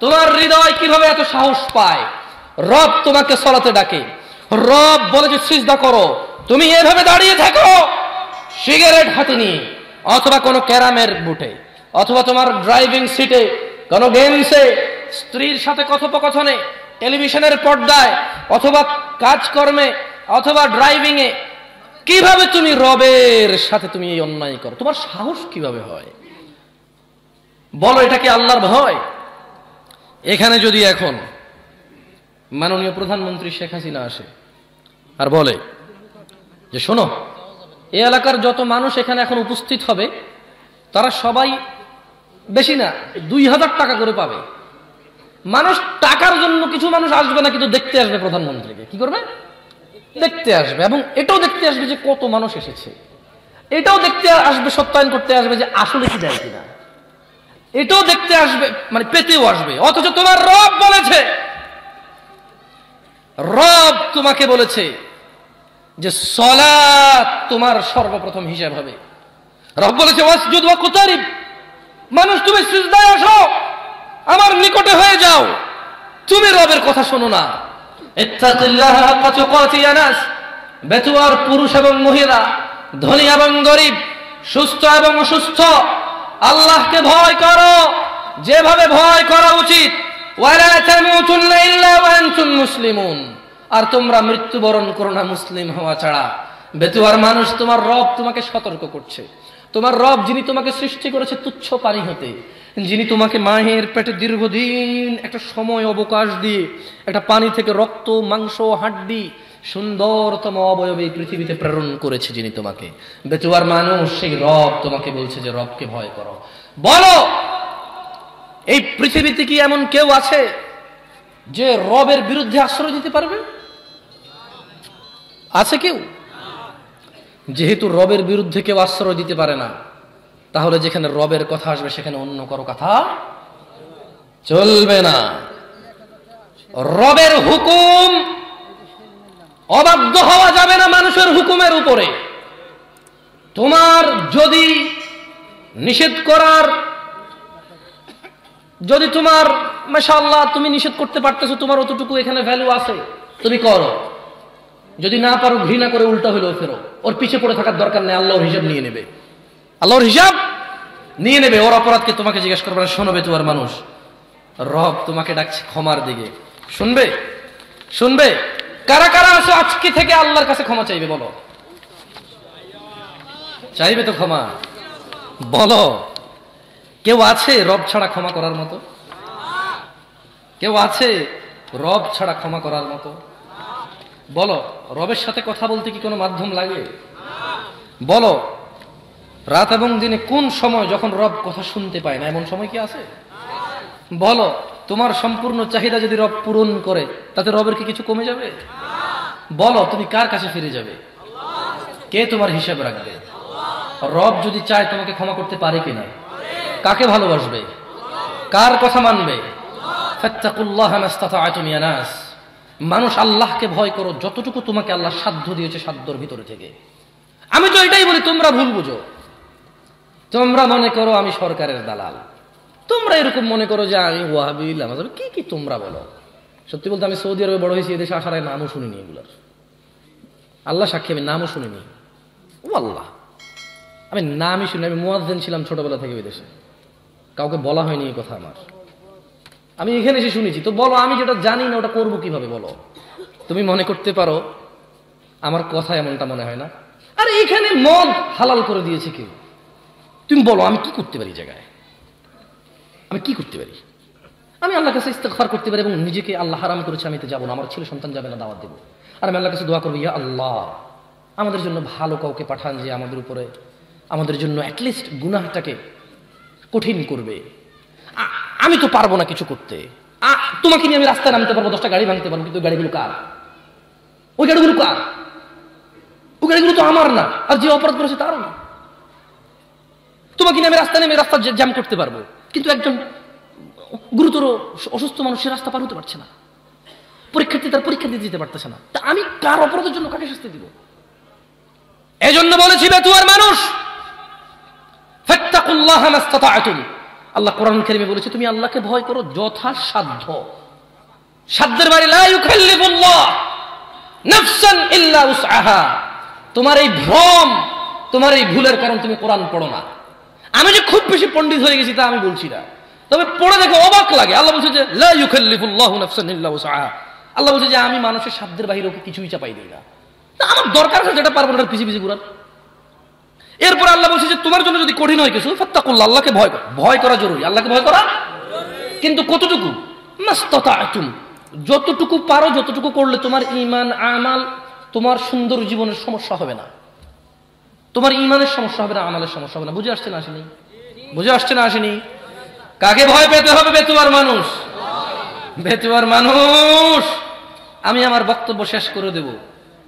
তোমার হৃদয় কীভাবে এত সাহস পায়? রব তোমাকে সলাতে ডাকে। রব বলে যে, সিজদা করো। তুমি এভাবে দাঁড়িয়ে থাকো। সিগারেট হাতে নিয়ে, অথবা কোনো ক্যারামের বুটে, অথবা তোমার ড্রাইভিং সিটে, কোনো গেমসে, স্ত্রীর সাথে কথোপকথনে, টেলিভিশনের পর্দায়, অথবা কাজকর্মে, অথবা ড্রাইভিং এ কীভাবে তুমি রবের সাথে তুমি এই অন্যায় করো? তোমার সাহস কীভাবে হয়? বলো, এটা কি আল্লাহর ভয়? এখানে যদি এখন মাননীয় প্রধানমন্ত্রী শেখ হাসিনা আসে আর বলে যে শোনো এই এলাকার যত মানুষ এখানে এখন উপস্থিত হবে, তারা সবাই বেশি না, দুই হাজার টাকা করে পাবে। মানুষ টাকার জন্য কিছু মানুষ আসবে না, কিন্তু দেখতে আসবে প্রধানমন্ত্রীকে। কি করবে? দেখতে আসবে। এবং এটাও দেখতে আসবে যে কত মানুষ এসেছে। এটাও দেখতে আসবে, সত্যায়ন করতে আসবে যে আসলে কি দেয় কিনা। এটাও দেখতে আসবে মানে পেতেও আসবে। অথচ তোমার রব বলেছে। রব তোমাকে বলেছে যে সলাৎ তোমার সর্বপ্রথম হিসাব হবে। রব বলেছে, ওয়াসজুদ ওয়া কুতারিব। মানুষ, তুমি সিজদায় আসো। আমার নিকটে হয়ে যাও। তুমি রবের কথা শোনো না। বেতুয়ার পুরুষ এবং মহিলা, ধনী এবং গরিব, সুস্থ এবং অসুস্থ আল্লাহকে ভয় করো। যেভাবে ভয় করা উচিত আর তোমরা মৃত্যুবরণ করো না মুসলিম হওয়া ছাড়া। বেতুয়ার মানুষ তোমার রব তোমাকে সতর্ক করছে। তোমার রব যিনি তোমাকে সৃষ্টি করেছে তুচ্ছ পানি হতে, যিনি তোমাকে মায়ের পেটে দীর্ঘদিন একটা সময় অবকাশ দিয়ে, একটা পানি থেকে রক্ত, মাংস, হাড্ডি সুন্দরতম অবয়বে এই পৃথিবীতে প্রেরণ করেছে যিনি তোমাকে। বেতুয়ার মানুষ, সেই রব তোমাকে বলছে যে, রবকে ভয় করো। বলো, এই পৃথিবীতে কি এমন কেউ আছে যে রবের বিরুদ্ধে আশ্রয় দিতে পারবে? আছে কেউ? যেহেতু রবের বিরুদ্ধে কেউ আশ্রয় দিতে পারে না, তাহলে যেখানে রবের কথা আসবে, সেখানে অন্য কারও কথা চলবে না। রবের হুকুম অবাধ্য হওয়া যাবে না মানুষের হুকুমের উপরে। তোমার যদি নিষেধ করার, যদি তোমার, মাশাআল্লাহ, তুমি নিষেধ করতে পারতেছো, তোমার অতটুকু এখানে ভ্যালু আছে, তুমি করো। যদি না পারো, ঘৃণা করে উল্টা হইলেও ফেরো। ওর পিছে পড়ে থাকার দরকার নেই, আল্লাহর হিসাব নিয়ে নেবে। আল্লাহর হিসাব নিয়ে নেবে, ওর অপরাধকে তোমাকে জিজ্ঞেস করবে না শোনবে তোমার মানুষ। রব তোমাকে ডাকছে ক্ষমার দিকে। শুনবে? শুনবে? কারা কারা আসো আজকে থেকে আল্লাহর কাছে ক্ষমা চাইবে বলো? চাইবে তো ক্ষমা। বলো, কেউ আছে রব ছাড়া ক্ষমা করার মতো? কেউ আছে রব ছাড়া ক্ষমা করার মতো? বলো, রবের সাথে কথা বলতে কি কোনো মাধ্যম লাগে? বলো, রাত এবং দিনে কোন সময় যখন রব কথা শুনতে পায় না, এমন সময় কি আছে? বলো তোমার সম্পূর্ণ চাহিদা যদি রব পূরণ করে, তাতে রবের কি কিছু কমে যাবে? বলো, তুমি কার কাছে ফিরে যাবে? কে তোমার হিসাব রাখবে? রব যদি চায় তোমাকে ক্ষমা করতে পারে কিনা? কাকে ভালোবাসবে? কার কথা মানবে? মানুষ আল্লাহকে ভয় করো, যতটুকু তোমাকে আল্লাহ সাধ্য দিয়েছে সাধ্যর ভিতরে থেকে। আমি তো এটাই বলি, তোমরা ভুল বুঝো। তোমরা মনে করো আমি সরকারের দালাল। তোমরা এরকম মনে করো যে আমি ওয়াহাবিল আমাদের কি কি তোমরা বলো? সত্যি বলতে আমি সৌদি আরবে বড় হয়েছি এদেশে আসার নামও শুনিনি এগুলার। আল্লাহ সাক্ষী, আমি নামও শুনিনি। ও আল্লাহ আমি নামই শুনি আমি মুয়াজ্জেন ছিলাম ছোটবেলা থেকে বিদেশে কাউকে বলা হয়নি এই কথা আমার। আমি এখানে এসে শুনেছি, তো বলো, আমি যেটা জানি না, ওটা করব কীভাবে, বলো? তুমি মনে করতে পারো, আমার কথা এমনটা মনে হয় না। আর এখানে মদ হালাল করে দিয়েছে কেউ তুমি বলো, আমি কি করতে পারি জায়গায়? আমি কি করতে পারি? আমি আল্লাহ কাছে ইস্তেগফার করতে পারি এবং নিজেকে আল্লাহ হারাম করেছে, আমি তো যাব না। আমার ছেলে সন্তান যাবে না, দাওয়াত দেবো। আর আমি আল্লাহ কাছে দোয়া করব, ইয়া আল্লাহ, আমাদের জন্য ভালো কাউকে পাঠান যে আমাদের উপরে, আমাদের জন্য অ্যাটলিস্ট গুনাহটাকে কঠিন করবে। আমি তো পারব না কিছু করতে। তোমাকে নিয়ে আমি রাস্তায় নামতে পারব, দশটা গাড়ি ভাঙতে পারব, কিন্তু গাড়িগুলো কার? ওই গাড়িগুলো কার? ওই গাড়িগুলো তো আমার না, আর যে অপরাধ করেছে তারও না। তোমাকে নিয়ে আমি রাস্তায় নেমে রাস্তা জ্যাম করতে পারব। কিন্তু একজন গুরুতর অসুস্থ মানুষ সে রাস্তা পার হতে পারছে না। পরীক্ষার্থী তার পরীক্ষা দিয়ে দিতে পারতেছে না। তা আমি কার অপরাধের জন্য কাকে শাস্তি দিব? এজন্য বলেছি বেতুয়ার মানুষ আল্লাহ কোরআন বলেছে, তুমি আল্লাহকে ভয় করো যথা সাধ্য সাধ্যের বাড়ি তোমার এই ভ্রম, তোমার এই ভুলের কারণ তুমি কোরআন পড়ো না। আমি যে খুব বেশি পণ্ডিত হয়ে গেছি তা আমি বলছি না। তবে পড়ে দেখে অবাক লাগে। আল্লাহ বলছে আল্লাহ বলছে যে, আমি মানুষের সাধ্যের বাহিরে ওকে কিছুই চাপাই দিই না। আমার দরকার আছে যেটা পারব না পিছিয়ে পিছিয়ে ঘুরান এরপর আল্লাহ বলছে যে, তোমার জন্য যদি কঠিন হয় কিছু, ফাত্তাকুল্লাহ, আল্লাহকে ভয় করো। ভয় করা জরুরি। আল্লাহকে ভয় করা? কিন্তু কতটুকু? মাস্তাতাতুম যতটুকু পারো, যতটুকু করলে তোমার ইমান আমাল, তোমার সুন্দর জীবনের সমস্যা হবে না। তোমার ইমানের সমস্যা হবে না, আমাদের সমস্যা হবে না। বুঝে আসছে না আসেনি? বুঝে আসছে না আসেনি? কাকে ভয় পেতে হবে, বেতুয়ার মানুষ? বেতুয়ার মানুষ! আমি আমার বক্তব্য শেষ করে দেব।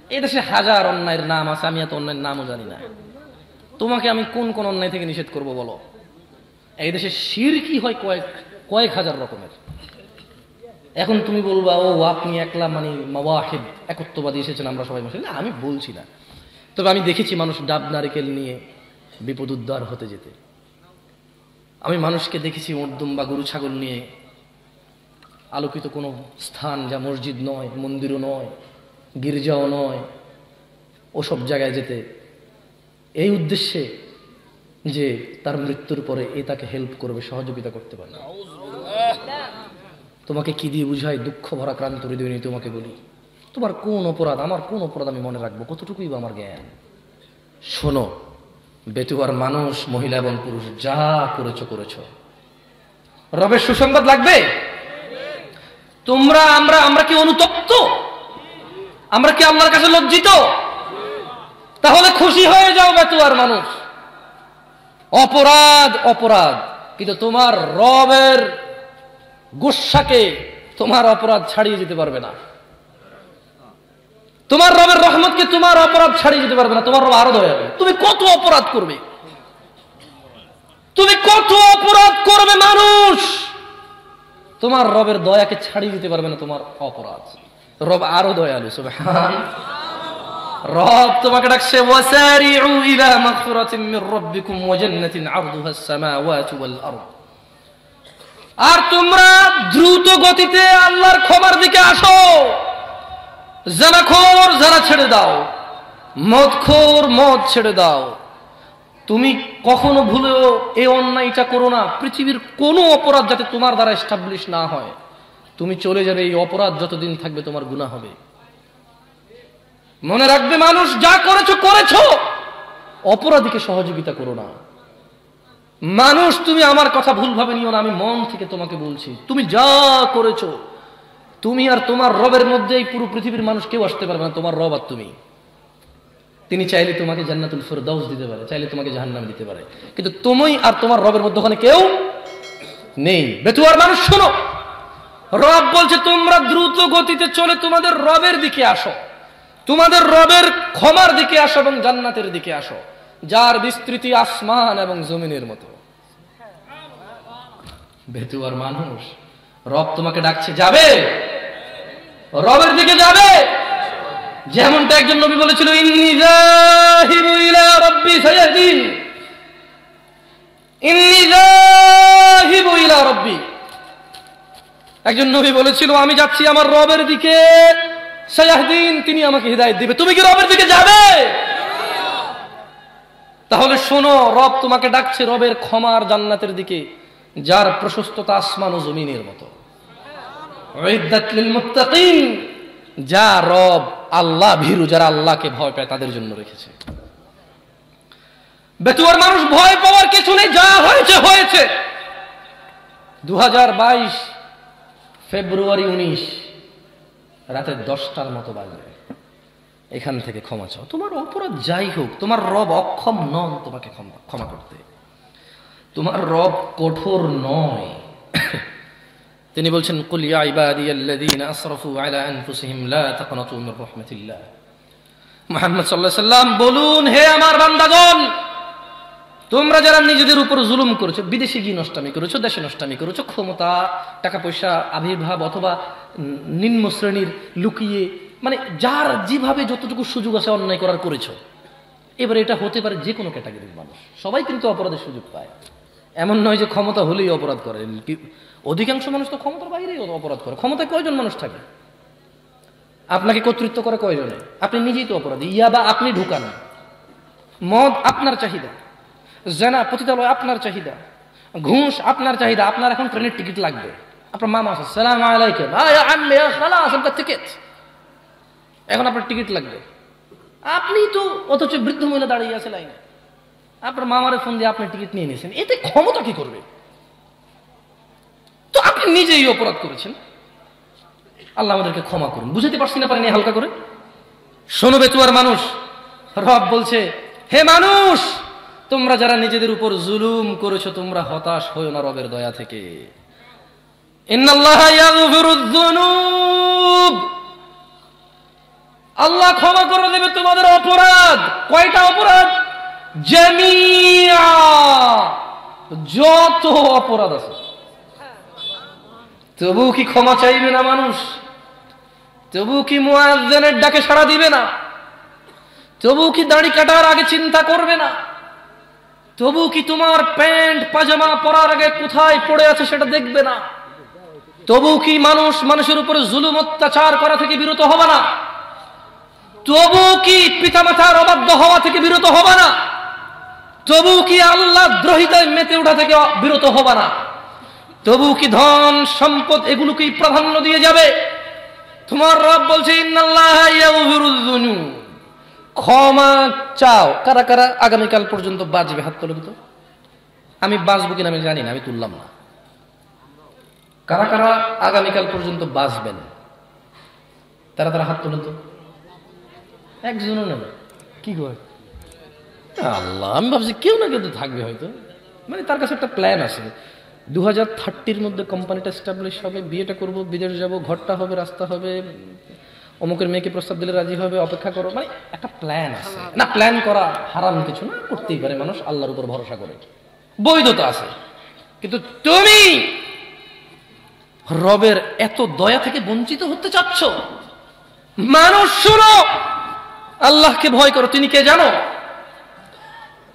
এই দেশে হাজার অন্যায়ের নাম আছে, আমি এত অন্যায়ের নামও জানি না। তোমাকে আমি কোন কোন অন্যায় থেকে নিষেধ করব বলো? এই দেশে শির কি হয় কয়েক কয়েক হাজার রকমের। এখন তুমি বলবা, ও, আপনি একলা মানে মাওয়াহিদ, একত্ববাদী এসেছেন, আমরা সবাই বসে আমি বলছি না। তবে আমি দেখেছি মানুষ ডাব নারিকেল নিয়ে বিপদ উদ্ধার হতে যেতে। আমি মানুষকে দেখেছি মধ্যম বা গরু, ছাগল নিয়ে আলোকিত কোনো স্থান যা মসজিদ নয়, মন্দিরও নয়, গির্জাও নয়, ওসব জায়গায় যেতে। এই উদ্দেশ্যে যে তার মৃত্যুর পরে এ তাকে হেল্প করবে, সহযোগিতা করতে পারে তোমাকে কি দিয়ে বুঝাই? দুঃখ ভরা ক্রান্ত হৃদয় নিয়ে তোমাকে বলি। তোমার কোন অপরাধ? আমার কোন অপরাধ আমি মনে রাখব? কতটুকুই আমার জ্ঞান? শোনো বেটুয়ার মানুষ, মহিলা এবং পুরুষ, যা করেছ করেছ। রবের সুসংবাদ লাগবে? তোমরা, আমরা আমরা কি অনুতপ্ত? আমরা কি আল্লাহর কাছে লজ্জিত? তাহলে খুশি হয়ে যাও বেতুয়ার মানুষ। অপরাধ অপরাধ। কিন্তু তোমার রবের গুসাকে তোমার অপরাধ ছাড়িয়ে যেতে পারবে না। তোমার রবের রহমতকে তোমার অপরাধ ছাড়িয়ে যেতে পারবে না, তোমার রব আরও দয়া তুমি কত অপরাধ করবে? তুমি কত অপরাধ করবে মানুষ? তোমার রবের দয়াকে ছাড়িয়ে দিতে পারবে না, তোমার অপরাধ। রব আরও দয়ালু রব তোমাকে ডাকছে, ওয়াসারিউ ইলা মাগফিরাতিন মির রাব্বিকুম ওয়া জান্নাতিন আরদুহা আস-সামাওয়াতু ওয়াল আরদ। আর তোমরা দ্রুত গতিতে আল্লাহর ক্ষমার দিকে আসো। জানাখোর জানা ছেড়ে দাও। মদখোর মদ ছেড়ে দাও। তুমি কখনো ভুলেও এই অন্যায়টা করো না। পৃথিবীর কোনো অপরাধ যাতে তোমার দ্বারা এস্টাবলিশ না হয়। তুমি চলে যাবে, এই অপরাধ যতদিন থাকবে তোমার গুণা হবে। মনে রাখবে মানুষ, যা করেছ করেছ। অপরাধীকে সহযোগিতা করো না। মানুষ, তুমি আমার কথা ভুলভাবে নিও না, আমি মন থেকে তোমাকে বলছি। তুমি যা করেছ তুমি আর তোমার রবের মধ্যে এই পুরো পৃথিবীর মানুষ কেউ আসতে পারবে না, তোমার রব আর তুমি। তিনি চাইলে তোমাকে জান্নাতুল ফেরদাউস দিতে পারে, চাইলে তোমাকে জাহান্নাম দিতে পারে। কিন্তু তুমি আর তোমার রবের মধ্যে ওখানে কেউ নেই। বেতুয়ার মানুষ, শোনো। রব বলছে, তোমরা দ্রুত গতিতে চলে তোমাদের রবের দিকে আসো। তোমাদের রবের ক্ষমার দিকে আসো এবং জান্নাতের দিকে আসো, যার বিস্তৃতি আসমান এবং জমিনের মতো। বেতুয়ার মানুষ রব তোমাকে ডাকছে, যাবে। রবের দিকে যাবে। যেমনটা একজন নবী বলেছিল একজন নবী বলেছিল, আমি যাচ্ছি আমার রবের দিকে, সায়াহদিন, তিনি আমাকে হিদায়ত দিবে। তুমি কি রবের দিকে যাবে? তাহলে শোনো, রব তোমাকে ডাকছে রবের ক্ষমার জান্নাতের দিকে, যার প্রশস্ততা আসমান ও জমিনের মতো। যা রব আল্লাহ ভীরু, যারা আল্লাহকে ভয় পায় তাদের জন্য রেখেছে। বেতুয়ার মানুষ ভয় পাওয়ার কিছু নেই, যা হয়েছে হয়েছে। দু হাজার বাইশ ফেব্রুয়ারি উনিশ, রাতে দশটার মতো বাজবে এখান থেকে ক্ষমা চাও। তোমার অপরাধ যাই হোক, তোমার রব অক্ষম নন তোমাকে ক্ষমা করতে। তোমার রব কঠোর নয়। তিনি বলছেন, কুল ইয়া ইবাদিয়াল্লাযীনা আসরাফু আলা আনফুসিহিম, লা তাকনাতু মির রাহমাতিল্লাহ। মুহাম্মদ সাল্লাল্লাহু আলাইহি বলুন, হে আমার বান্দাগণ, তোমরা যারা নিজেদের উপর জুলুম করেছ, বিদেশে গিয়ে নষ্টামি করেছ, দেশে নষ্টামি করেছ, ক্ষমতা টাকা পয়সা আবির্ভাব অথবা নিম্ন শ্রেণির লুকিয়ে মানে যার যেভাবে যতটুকু সুযোগ আছে অন্যায় করার করেছ, এবার এটা হতে পারে যে কোনো ক্যাটাগরির মানুষ। সবাই কিন্তু অপরাধের সুযোগ পায়। এমন নয় যে ক্ষমতা হলেই অপরাধ করে। অধিকাংশ মানুষ তো ক্ষমতার বাইরেই অপরাধ করে। ক্ষমতায় কয়জন মানুষ থাকে? আপনাকে কর্তৃত্ব করে কয়জনে? আপনি নিজেই তো অপরাধী। ইয়া বা আপনি ঢুকান। মদ আপনার চাহিদা। জেনা, পতিতালয় আপনার চাহিদা। ঘুষ আপনার চাহিদা। আপনার এখন ট্রেনের টিকিট লাগবে। আপনার মামা আছে, সালাম আলাইকুম। টিকিট। এখন আপনার টিকিট লাগবে। আপনি তো অথচ বৃদ্ধ মহিলা দাঁড়িয়ে আছে লাইনে। আপনার মামারে ফোন দিয়ে আপনি টিকিট নিয়ে নিয়েছেন। এতে ক্ষমতা কি করবে? তো আপনি নিজেই অপরাধ করেছেন। আল্লাহ আমাদেরকে ক্ষমা করুন। বুঝতে পারছি না পারেনি হালকা করে? শোনো বেতুয়ার মানুষ, রব বলছে, হে মানুষ, তোমরা যারা নিজেদের উপর জুলুম করেছ, তোমরা হতাশ হয়েও না রবের দয়া থেকে। আল্লাহ ক্ষমা করে দেবে তোমাদের অপরাধ। কয়টা অপরাধ? যত অপরাধ আছে তবু কি ক্ষমা চাইবে না মানুষ? তবু কি মুয়াজ্জিনের ডাকে সাড়া দিবে না? তবু কি দাড়ি কাটার আগে চিন্তা করবে না? তবু কি তোমার প্যান্ট, পাজামা পরার আগে কোথায় পড়ে আছে সেটা দেখবে না? তবু কি মানুষ মানুষের উপরে জুলুম অত্যাচার করা থেকে বিরত হবে না? তবু কি পিতামাতার অবাধ্য হওয়া থেকে বিরত হবে না? তবু কি আল্লাহ দ্রোহিতায় মেতে ওঠা থেকে বিরত হবে না? তবু কি ধন, সম্পদ এগুলোকেই প্রাধান্য দিয়ে যাবে? তোমার রব বলছে ক্ষমা চাও। কারা কারা আগামীকাল পর্যন্ত বাঁচবে? হাত তোলো তো আমি বাঁচবো কিনা আমি জানি না, আমি তুললাম না। কারা কারা আগামীকাল পর্যন্ত বাঁচবেন? তারা তারা হাত তোলেন তো। একজনও নেবে। কি করে আল্লাহ, আমি ভাবছি কেউ না কেউ থাকবে হয়তো। মানে তার কাছে একটা প্ল্যান আছে। দু হাজার থার্টির মধ্যে কোম্পানিটা স্টাবলিশ হবে, বিয়েটা করব, বিদেশ যাব, ঘরটা হবে, রাস্তা হবে, অমুকের মেয়েকে প্রস্তাব দিলে রাজি হবে, অপেক্ষা করো। মানে একটা প্ল্যান আছে। না প্ল্যান করা হারাম কিছু না, করতেই পারে মানুষ, আল্লাহর উপর ভরসা করে। বৈধতা আছে। কিন্তু তুমি রবের এত দয়া থেকে বঞ্চিত হতে চাচ্ছ? মানুষ, শুনো! আল্লাহকে ভয় করো। তিনি কে জানো?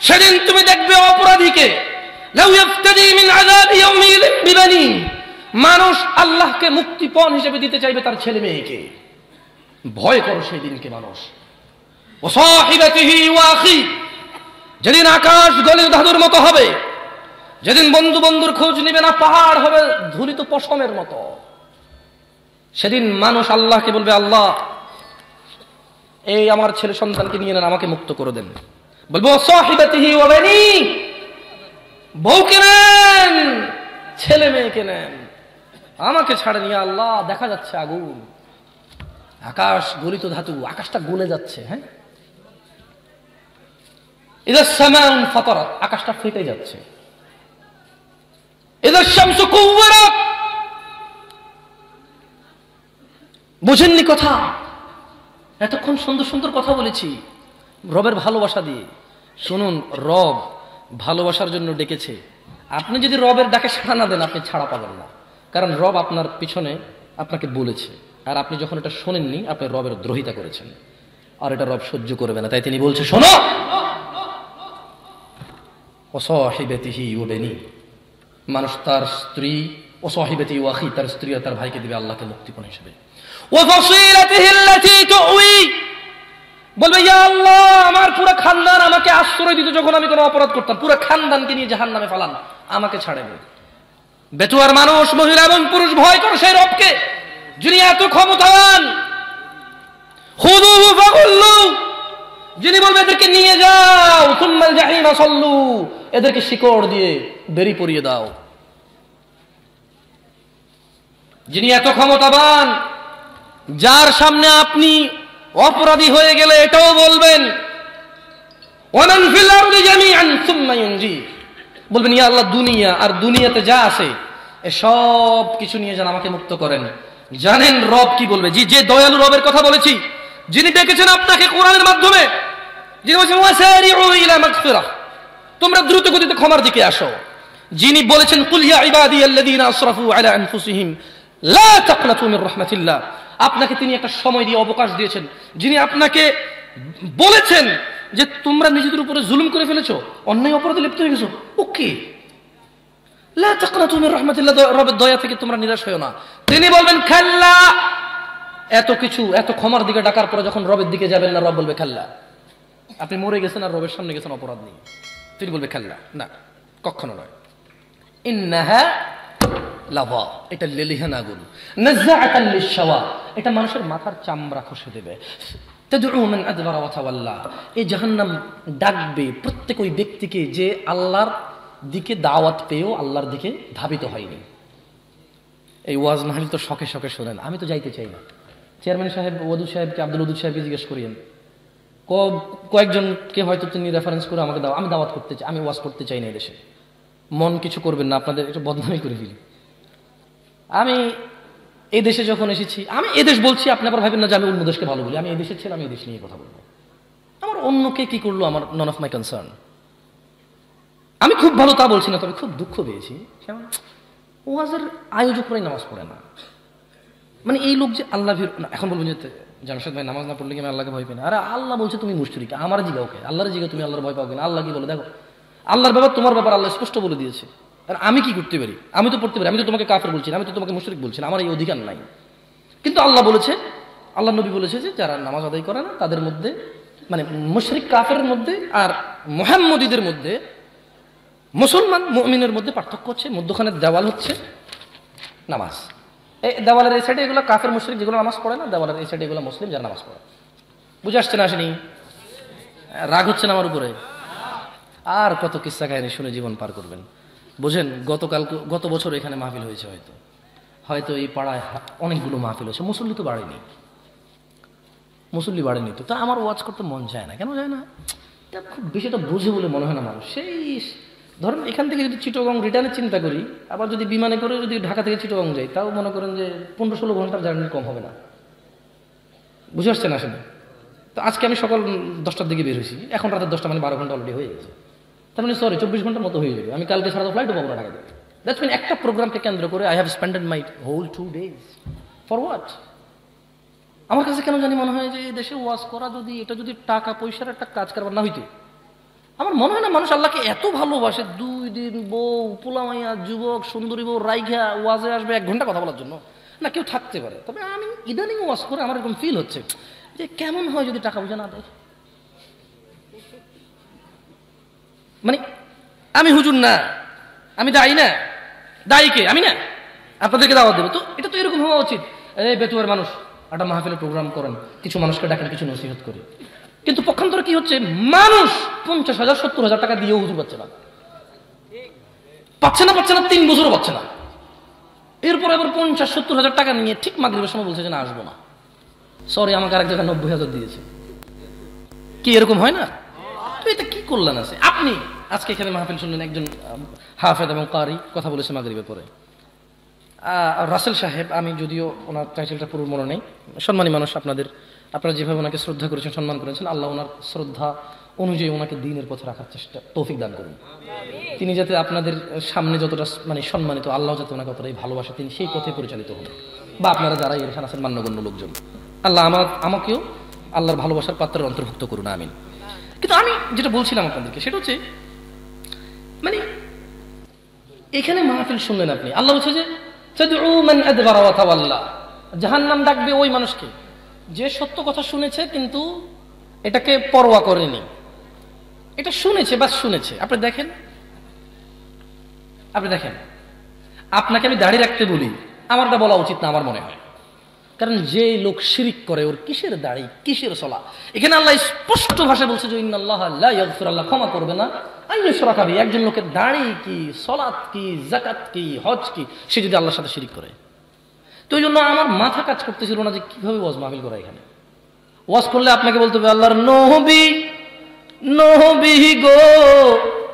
সেদিন তুমি দেখবে অপরাধীকে মিন মানুষ আল্লাহকে মুক্তিপণ হিসেবে দিতে চাইবে তার ছেলে মেয়েকে। ভয় করো সেই দিনকে মানুষ। যেদিন আকাশ গলিত ধাতুর মতো হবে, যেদিন বন্ধু বন্ধুর খোঁজ নিবে না, পাহাড় হবে ধুলিত পশমের মতো। সেদিন মানুষ আল্লাহকে বলবে, আল্লাহ এই আমার ছেলে সন্তানকে নিয়ে নেন, আমাকে মুক্ত করে দেন। বলব, সাহিবাতিহি ওয়া বানি বউকে নেন, ছেলে মেয়েকে নেন। আমাকে ছাড়ে নিয়ে আল্লাহ, দেখা যাচ্ছে আগুন। আকাশ গলিত ধাতু, আকাশটা গলে যাচ্ছে হ্যাঁ? এদের সামান ফতরত, আকাশটা ফেটে যাচ্ছে। এদের শামস কুওয়ারাত। বুঝেননি কথা? এতক্ষণ সুন্দর সুন্দর কথা বলেছি। রবের ভালোবাসা দিয়ে। শুনুন, রব ভালোবাসার জন্য ডেকেছে। আপনি যদি রবের ডাকে সাড়া না দেন, আপনি ছাড়া পাবেন না। কারণ রব আপনার পিছনে আপনাকে বলেছে। আর আপনি যখন এটা শোনেননি, আপনি রবের দ্রোহিতা করেছেন। আর এটা রব সহ্য করবে না, তাই তিনি বলছে, শোনো! অসহিবেতিহি মানুষ তার স্ত্রী, অসহিবেতি ওয়াহি তার স্ত্রী আর তার ভাইকে দিবে আল্লাহকে মুক্তিপণ হিসেবে। বলবে আল্লাহ, আমার পুরো খানদান আমাকে আশ্রয় দিত যখন আমি কোনো অপরাধ করতাম, পুরো খানদানকে নিয়ে জাহান নামে আমাকে বেতুয়ার মানুষ, মহিলা এবং পুরুষ, ভয় করে সেই রবকে, যিনি এত ক্ষমতাবান। যিনি বলবে, এদেরকে নিয়ে যাও সুম্মাল জাহিমা সল্লু। এদেরকে শিকড় দিয়ে বেরি পরিয়ে দাও। যিনি এত ক্ষমতাবান যার সামনে আপনি অপরাধী হয়ে গেলে এটাও বলবেন বলবেন, ইয়া আল্লাহ, দুনিয়া আর দুনিয়াতে যা আছে, এ সব কিছু নিয়ে যেন, আমাকে মুক্ত করেন। জানেন রব কি বলবে? জি, যে দয়ালু রবের কথা বলেছি, যিনি ডেকেছেন আপনাকে কোরআনের মাধ্যমে, যিনি বলছেন তোমরা দ্রুত গতিতে ক্ষমার দিকে আসো। যিনি বলেছেন, কুল ইয়া ইবাদিয়াল্লাযীনা আসরাফু আলা আনফুসিহিম, লা তাকনাতু মির রাহমাতিল্লাহ। আপনাকে তিনি একটা সময় দিয়ে অবকাশ দিয়েছেন। যিনি আপনাকে বলেছেন যে তোমরা নিজেদের উপরে জুলুম করে ফেলেছো, অন্যায় অপরাধে লিপ্ত হয়ে গেছো, ওকে। ক্ষমার দিকে ডাকার পরে যখন রবের দিকে যাবেন না, রব বলবে, খাল্লা! আপনি মরে গেছেন আর রবের সামনে গেছেন, অপরাধ তিনি বলবে, খাল্লা! না, কখনো নয়। এটা আগুন এটা মানুষের মাথার চামড়া খসে দেবে। এই জাহান্নাম ডাকবে প্রত্যেক ওই ব্যক্তিকে যে আল্লাহর দিকে দাওয়াত পেয়েও আল্লাহর দিকে ধাবিত হয়নি। এই ওয়াজ মাহফিল তো শখে শখে শোনেন। আমি তো যাইতে চাই না। চেয়ারম্যান সাহেব ওদুদ সাহেবকে, আব্দুল ওদুদ সাহেবকে জিজ্ঞেস করিয়েন। কয়েকজনকে হয়তো তিনি রেফারেন্স করে আমাকে দাও আমি দাওয়াত করতে চাই আমি ওয়াজ করতে চাই না দেশে। মন কিছু করবেন না, আপনাদের একটু বদনামি করে ফেলি। আমি এই দেশে যখন এসেছি, আমি এই দেশ বলছি, আপনি আবার ভাবেন না যে আমি অন্য দেশকে ভালো বলি। আমি এই দেশের ছেলে, আমি এই দেশ নিয়ে কথা বলব। আমার অন্যকে কি করল? আমার নন অফ মাই কনসার্ন আমি খুব ভালো তা বলছি না, তবে খুব দুঃখ পেয়েছি। কেমন? ওয়াজের আয়োজকরাই নামাজ পড়ে না। মানে এই লোক যে আল্লাহ এখন বলবেন যে জামশেদ ভাই, নামাজ না পড়লে কি আমি আল্লাহকে ভয় পাই না? আরে আল্লাহ বলছে তুমি মুশরিক, আমার জিগাও কে? আল্লাহর জিগা তুমি আল্লাহর ভয় পাও কিনা আল্লাহ কি বলে? দেখো, আল্লাহর ব্যাপার তোমার ব্যাপার, আল্লাহ স্পষ্ট বলে দিয়েছে। আর আমি কি করতে পারি? আমি তো পড়তে পারি আমি তো তোমাকে কাফের বলছি না, আমি তো তোমাকে মুশরিক বলছি আমার এই অধিকার নাই। কিন্তু আল্লাহ বলেছে আল্লাহ নবী বলেছে যে যারা নামাজ আদায় করে না তাদের মধ্যে মানে মুশরিক কাফের মধ্যে আর মোহাম্মদীদের মধ্যে মুসলমান মুমিনের মধ্যে পার্থক্য হচ্ছে মধ্যখানে দেওয়াল হচ্ছে নামাজ। এই দেওয়ালের এই সাইডে এগুলো কাফের মুশরিক যেগুলো নামাজ পড়ে না দেওয়ালের এই সাইডে এগুলো মুসলিম যারা নামাজ পড়ে। বুঝে আসছে না আসেনি? রাগ হচ্ছে না আমার উপরে? আর কত কিস্সা কাহিনী শুনে জীবন পার করবেন। বুঝেন, গতকাল, গত বছর এখানে মাহফিল হয়েছে হয়তো। হয়তো এই পাড়ায় অনেকগুলো মাহফিল হয়েছে। মুসল্লি তো বাড়েনি। মুসল্লি বাড়েনি তো। তা আমার ওয়াচ করতে মন চায় না। কেন যায় না? এটা খুব বেশি এটা বোঝে বলে মনে হয় না মানুষ। সেই ধরেন এখান থেকে যদি চিটগং রিটার্নের চিন্তা করি, আবার যদি বিমানে করে যদি ঢাকা থেকে চিটগং যাই, তাও মনে করেন যে পনেরো ষোলো ঘণ্টার জার্নি কম হবে না। বুঝে আসছেন আসলে? তো আজকে আমি সকাল দশটার দিকে বের হয়েছি। এখন রাতের দশটা মানে বারো ঘণ্টা অলরেডি হয়ে গেছে। তার মানে সরি চব্বিশ ঘণ্টার মতো হয়ে যাবে। আমি কালকে সারা ফ্লাইটও পাবো না ঢাকা থেকে। দ্যাটস মিন একটা প্রোগ্রামকে কেন্দ্র করে I have spended my whole two days for what আমার কাছে কেন জানি মনে হয় যে দেশে ওয়াজ করা যদি, এটা যদি টাকা, পয়সার একটা কাজ কারবার না হইতো। আমার মনে হয় না মানুষ আল্লাহকে এত ভালোবাসে, দুই দিন বউ, পোলামাইয়া, যুবক, সুন্দরী বউ, রাইঘা, ওয়াজে আসবে এক ঘণ্টা কথা বলার জন্য। না, কেউ থাকতে পারে। তবে আমি ইদানিং ওয়াজ করে আমার এরকম ফিল হচ্ছে। যে কেমন হয় যদি টাকা পয়সা না দেয়? মানে আমি হুজুর না, আমি দায়ী না। দায়ী কে? আমি না। আপনাদেরকে দাওয়াত দেবো। তো এটা তো এরকম হওয়া উচিত। এই বেতুয়ার মানুষ একটা মাহফিলের প্রোগ্রাম করেন, কিছু মানুষকে ডাকেন, কিছু নসিহত করে। কিন্তু পক্ষান্তরে কি হচ্ছে? মানুষ পঞ্চাশ হাজার, সত্তর হাজার টাকা দিয়েও হুজুর পাচ্ছে না। পাচ্ছে না পাচ্ছে না, তিন বছরও পাচ্ছে না। এরপর আবার পঞ্চাশ, সত্তর হাজার টাকা নিয়ে ঠিক মাগরিবের সময় বলছে যে না, আসব না। সরি আমাকে আরেক জায়গায় নব্বই হাজার দিয়েছে। কি এরকম হয় না? তো এটা কি করলেন আছে? আপনি আজকে এখানে মাহফিল শুনলেন একজন হাফেদ এবং কারি কথা বলেছে মাগরিবের পরে। রাসেল সাহেব আমি যদিও ওনার টাইটেলটা পুরো মনে নেই সম্মানী মানুষ আপনাদের আপনারা যেভাবে ওনাকে শ্রদ্ধা করেছেন সম্মান করেছেন আল্লাহ ওনার শ্রদ্ধা অনুযায়ী ওনাকে দিনের পথে রাখার চেষ্টা তৌফিক দান করুন। তিনি যাতে আপনাদের সামনে যতটা মানে সম্মানিত আল্লাহ যাতে ওনাকে অতটাই ভালোবাসে তিনি সেই পথে পরিচালিত হন। বা আপনারা যারা এখানে আছেন মান্যগণ্য লোকজন আল্লাহ আমার আমাকেও আল্লাহর ভালোবাসার পাত্রের অন্তর্ভুক্ত করুন আমিন। কিন্তু আমি যেটা বলছিলাম আপনাদেরকে সেটা হচ্ছে মানে এখানে মাহফিল শুনলেন আপনি। আল্লাহ বলছে যে তাওয়াল্লা। জাহান্নাম ডাকবে ওই মানুষকে। যে সত্য কথা শুনেছে, কিন্তু এটাকে পরোয়া করেনি। এটা শুনেছে বা শুনেছে। আপনি দেখেন। আপনি দেখেন। আপনাকে আমি দাড়ি রাখতে বলি, আমারটা বলা উচিত না, আমার মনে হয়। কারণ যে লোক শিরিক করে, ওর কিসের দাড়ি, কিসের চলা এখানে আল্লাহ স্পষ্ট ভাষায় বলছে যে ইয়াগফির আল্লাহ ক্ষমা করবে না। আইন সরাকাবি একজন লোকের দাড়ি কি, সলাৎ কি জাকাত কি, হজ কি, সে যদি আল্লাহর সাথে শিরিক করে। তো ওই জন্য আমার মাথা কাজ করতেছিল না যে কীভাবে ওয়াজ মাহফিল করা এখানে। ওয়াজ করলে আপনাকে বলতে হবে, আল্লাহর নহবি নবী গো।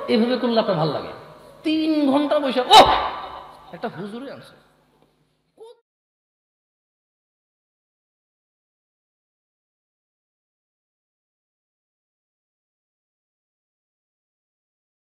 এভাবে করলে আপনার ভালো লাগে। তিন ঘণ্টা বসে ও একটা হুজুরে আনছে।